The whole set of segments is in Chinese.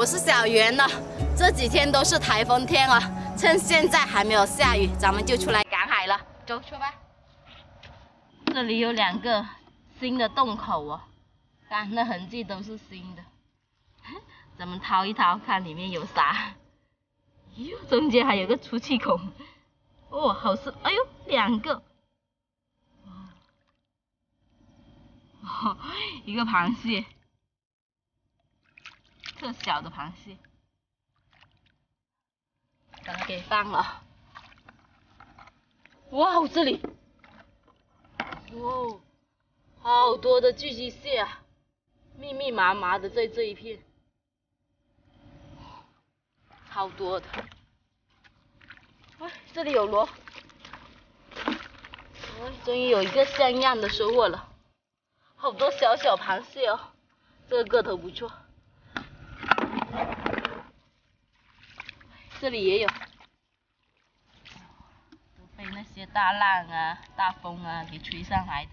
我是小袁呢。这几天都是台风天啊，趁现在还没有下雨，咱们就出来赶海了。走，出发。这里有两个新的洞口哦，看那痕迹都是新的。咱们掏一掏，看里面有啥。哟，中间还有个出气孔。哦，好深！哎呦，两个。哦，一个螃蟹。特小的螃蟹，把它给放了。哇哦，这里，哇哦，好多的巨蜥蟹啊，密密麻麻的在这一片，好多的。哎，这里有螺，哎，终于有一个像样的收获了，好多小小螃蟹哦，这个个头不错。这里也有，都被那些大浪啊、大风啊给吹上来的。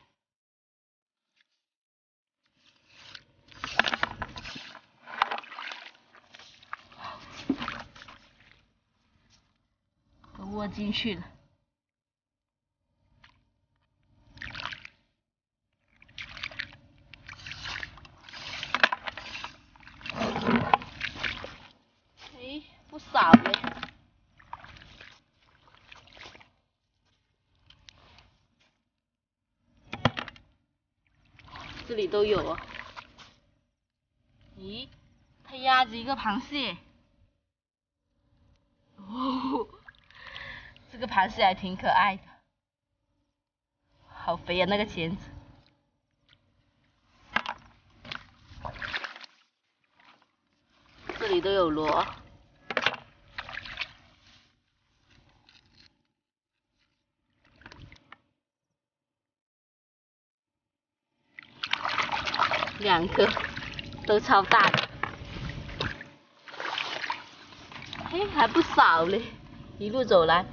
都窝进去了。少嘞，这里都有啊。咦，它压着一个螃蟹。哦，这个螃蟹还挺可爱的，好肥啊那个钳子。这里都有螺。两颗都超大的，哎，还不少嘞，一路走来。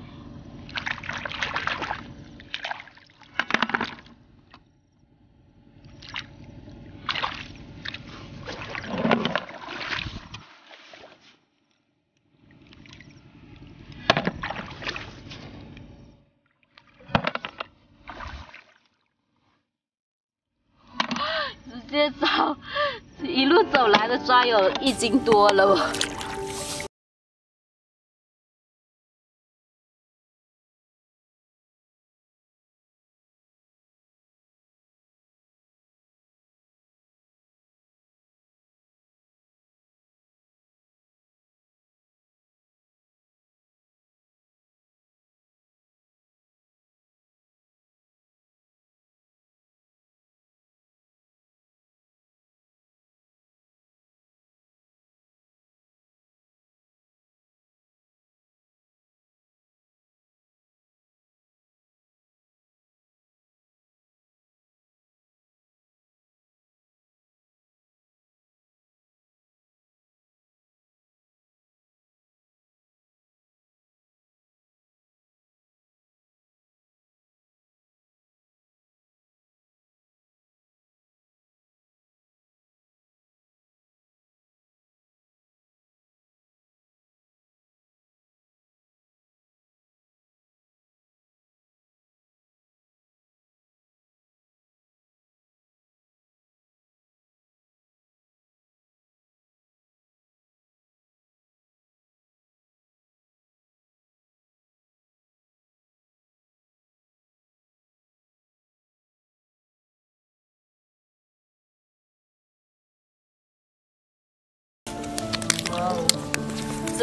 接早，一路走来的抓有一斤多了。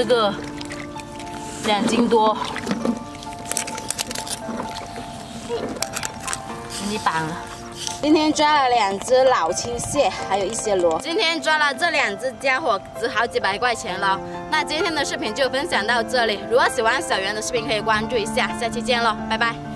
这个两斤多，给你绑了。今天抓了两只老青蟹，还有一些螺。今天抓了这两只家伙，值好几百块钱了。那今天的视频就分享到这里。如果喜欢小圆的视频，可以关注一下。下期见喽，拜拜。